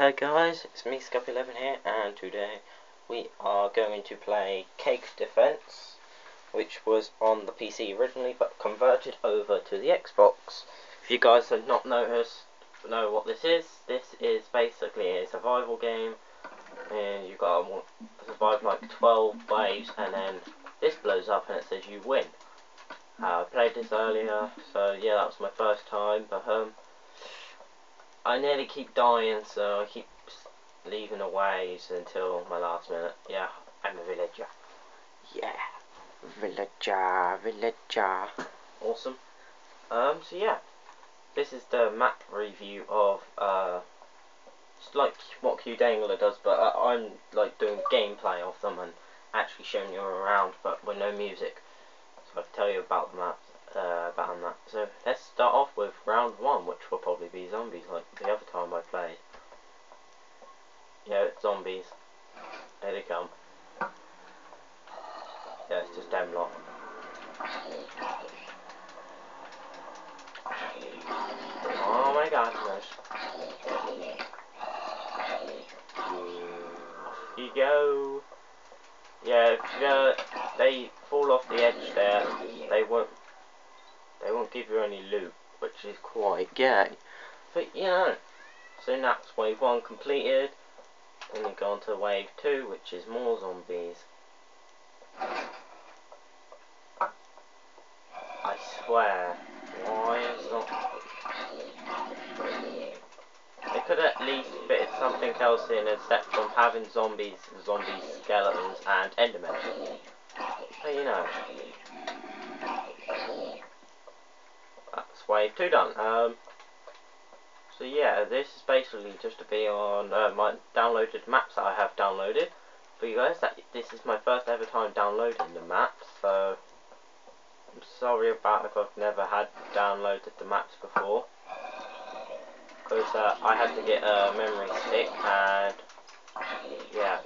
Hey guys, it's me Scup11 here and today we are going to play Cake Defense which was on the PC originally but converted over to the Xbox. If you guys have not noticed, know what this is, this is basically a survival game and you've got to survive like 12 waves and then this blows up and it says you win. Uh, I played this earlier so yeah that was my first time but um I nearly keep dying, so I keep leaving the waves until my last minute. Yeah, I'm a villager. Yeah, villager, villager. Awesome. Um, so yeah, this is the map review of, uh, it's like what Q Dangler does, but uh, I'm like doing gameplay of them and actually showing you around, but with no music. So I can tell you about the maps uh, about that. So let's start off with round one, which will probably be zombies, like the other time I played. Yeah, it's zombies. Here they come. Yeah, it's just them lot. Oh my god, Off you go. Yeah, uh, they fall off the edge there, they won't they won't give you any loot, which is quite gay. But, you know, so that's wave 1 completed, and then go on to wave 2, which is more zombies. I swear, why is not... They could at least fit something else in except from having zombies, zombie skeletons, and endermen. But, you know, wave 2 done. Um, so yeah, this is basically just to be on uh, my downloaded maps that I have downloaded for you guys. That This is my first ever time downloading the maps, so I'm sorry about if I've never had downloaded the maps before. Because uh, I had to get a memory stick and yeah.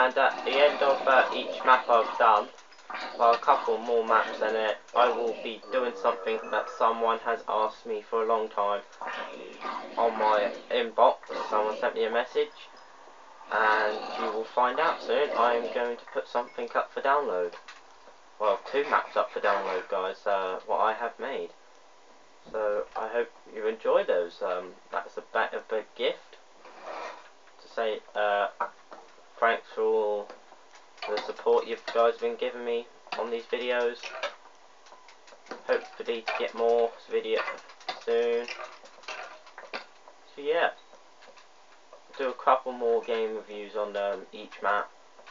And at the end of uh, each map I've done, well, a couple more maps in it, I will be doing something that someone has asked me for a long time on my inbox. Someone sent me a message, and you will find out soon. I am going to put something up for download. Well, two maps up for download, guys, uh, what I have made. So, I hope you enjoy those. Um, that's a bit of a gift to say, uh, thanks for support you guys have been giving me on these videos. Hopefully to get more video soon. So yeah, do a couple more game reviews on um, each map.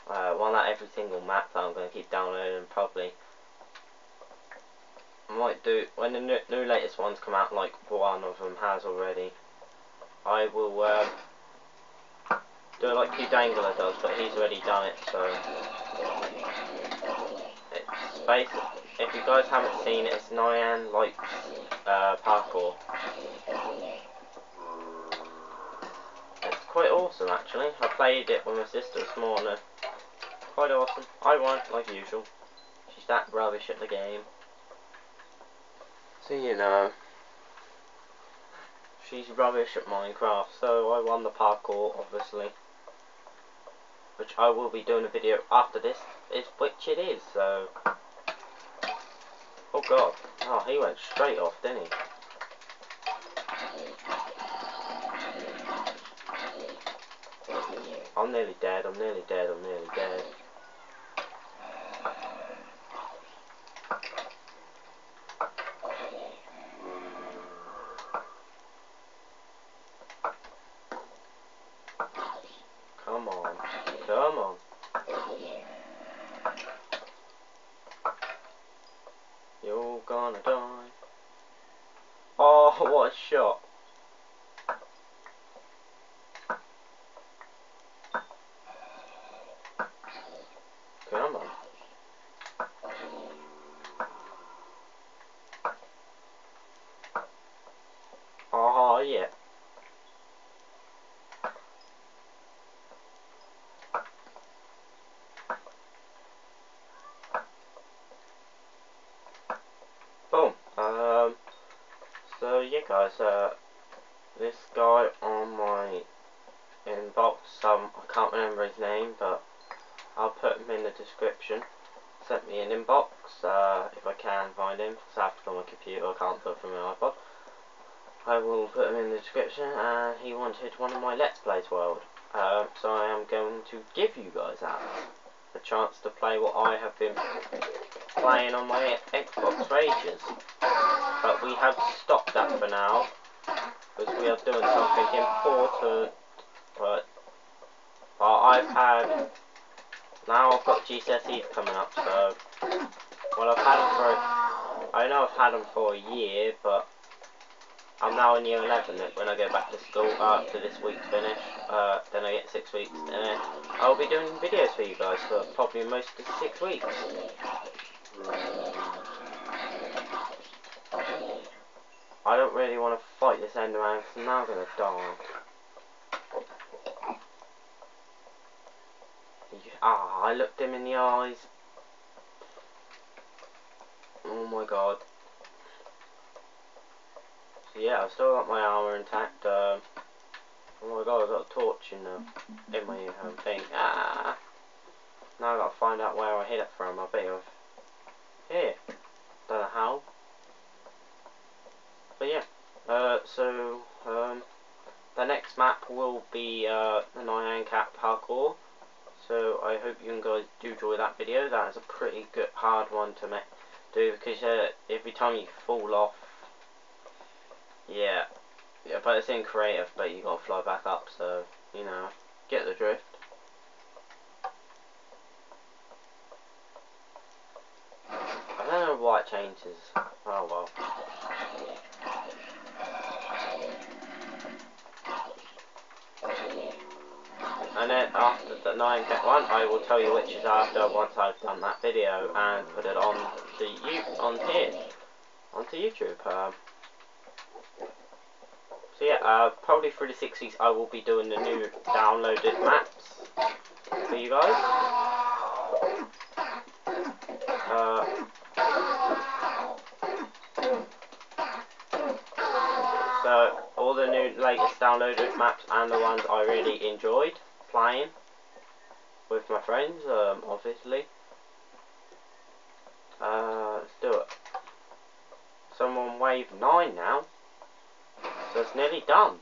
Uh, one at every single map that I'm going to keep downloading probably. I might do, when the new, new latest ones come out, like one of them has already, I will um, do it like Q Dangler does, but he's already done it, so basically, if you guys haven't seen it, it's Nyan like uh, parkour. It's quite awesome actually. I played it with my sister this morning. Quite awesome. I won, like usual. She's that rubbish at the game. So you know. She's rubbish at Minecraft, so I won the parkour, obviously which I will be doing a video after this, is which it is, so... Oh god, oh he went straight off, didn't he? I'm nearly dead, I'm nearly dead, I'm nearly dead. Come on. You're gonna die. Oh, what a shot. Come on. Oh, yeah. Guys, uh, this guy on my inbox, um, I can't remember his name, but I'll put him in the description. Sent me an inbox, uh, if I can find him, because I have to on my computer, I can't put from my iPod. I will put him in the description, and he wanted one of my Let's Plays World. Um, so I am going to give you guys that. A chance to play what I have been playing on my Xbox for ages. But we have stopped that for now, because we are doing something important. But, but I've had, now I've got GCSEs coming up, so, well I've had them for, I know I've had them for a year, but I'm now in year 11 when I go back to school after this week's finish. Uh, then I get six weeks, and then I'll be doing videos for you guys for probably most of six weeks. I don't really want to fight this Enderman because I'm now going to die. Ah, I looked him in the eyes. Oh my god. So yeah, I've still got my armour intact. Um, oh my god, I've got a torch in, the, in my um, thing. Ah. Now I've got to find out where I hit it from. I bet I've... Here. Don't know how. But yeah. Uh, so, um, the next map will be uh, the Nyan Cat parkour. So I hope you guys do enjoy that video. That is a pretty good hard one to make do because uh, every time you fall off yeah. Yeah, but it's in creative, but you gotta fly back up, so, you know, get the drift. I don't know why it changes. Oh well. And then after the Nyan Cat one, I will tell you which is after once I've done that video and put it on the you on here onto YouTube. Um, so yeah, uh, probably through the 60s I will be doing the new downloaded maps for you guys. Uh, so all the new latest downloaded maps and the ones I really enjoyed playing with my friends, um, obviously. Uh, let's do it. Someone wave 9 now. So it's nearly done.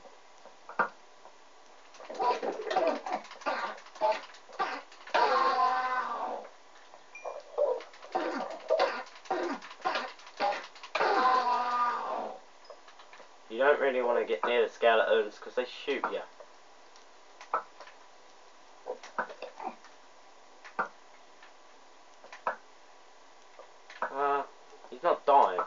You don't really want to get near the skeletons because they shoot you. Uh, he's not dying.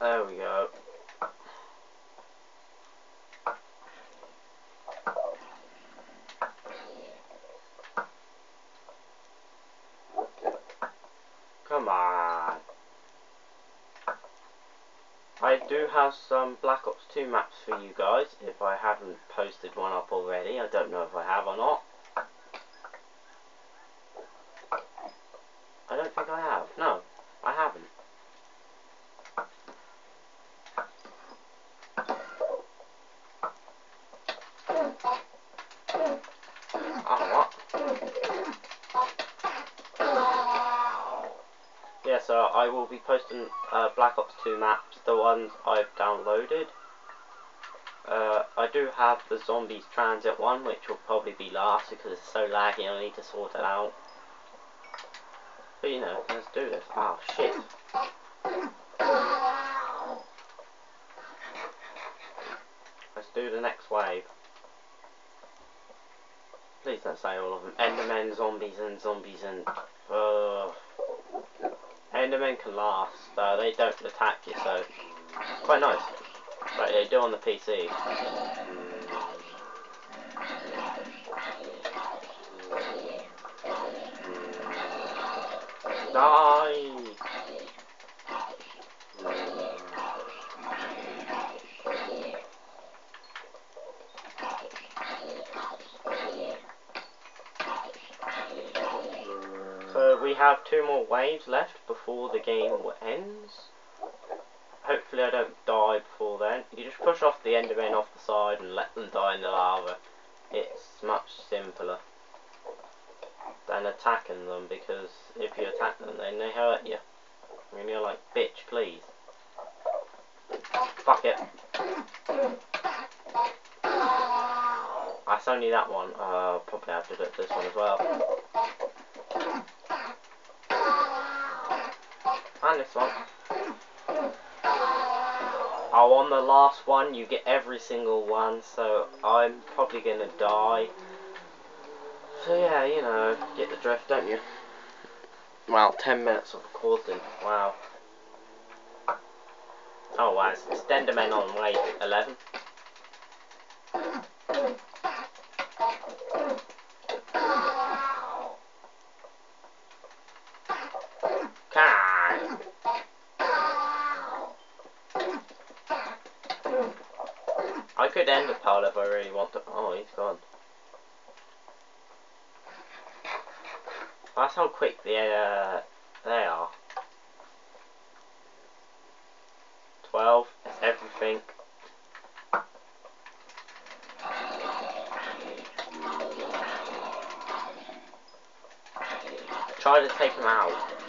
There we go. Come on. Have some Black Ops 2 maps for you guys, if I haven't posted one up already. I don't know if I have or not. I don't think I have. No, I haven't. Oh, what? Yeah, so I will be posting uh, Black Ops 2 maps, the ones I've downloaded. Uh, I do have the Zombies Transit one, which will probably be last because it's so laggy I need to sort it out. But you know, let's do this. Oh shit. Let's do the next wave. Please don't say all of them. Endermen, zombies, and zombies, and... Uh, Endermen can last. Uh, they don't attack you, so... It's quite nice. But they do on the PC. Die! Have two more waves left before the game ends. Hopefully I don't die before then. You just push off the Endermen off the side and let them die in the lava. It's much simpler than attacking them because if you attack them then they hurt you. And you're like, bitch, please. Fuck it. That's only that one. Uh, probably have to do this one as well. And this one. Oh, on the last one, you get every single one, so I'm probably gonna die. So yeah, you know, get the drift, don't you? Well, 10 minutes of recording. Wow. Oh wow, it's Stenderman on wave 11. Kai. I pile if I really want to. Oh, he's gone. That's how quick the uh, they are. 12 is everything. Try to take him out.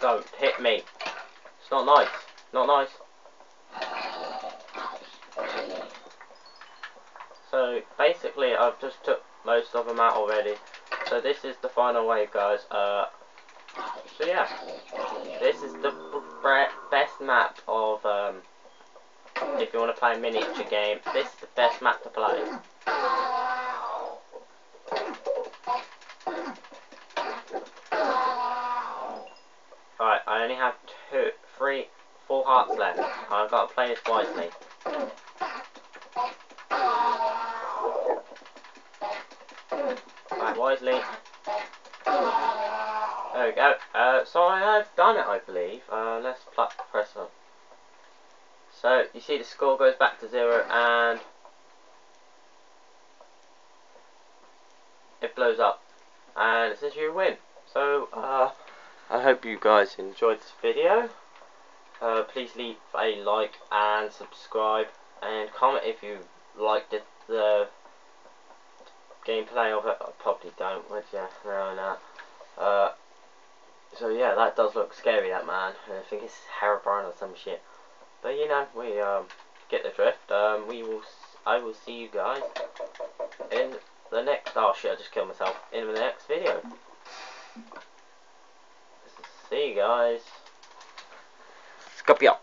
Don't hit me. It's not nice. Not nice. So basically I've just took most of them out already. So this is the final wave guys. Uh, so yeah, this is the best map of um, if you want to play a miniature game. This is the best map to play. I only have two, three, four hearts left. I've got to play this wisely. Right, wisely. There we go. Uh, so I have done it, I believe. Uh, let's press on. So, you see the score goes back to zero and it blows up. And it says you win. So, uh, I hope you guys enjoyed this video. Uh, please leave a like and subscribe and comment if you liked it, the gameplay of it. I probably don't, would you? No, no. Uh, so yeah, that does look scary, that man. I think it's Herobrine or some shit. But you know, we um, get the drift. Um, we will. I will see you guys in the next. Oh shit! I just killed myself. In the next video. See you guys. Scopio.